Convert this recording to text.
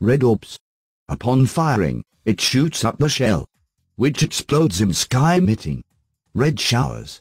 red orbs. Upon firing, it shoots up the shell, which explodes in sky emitting red showers.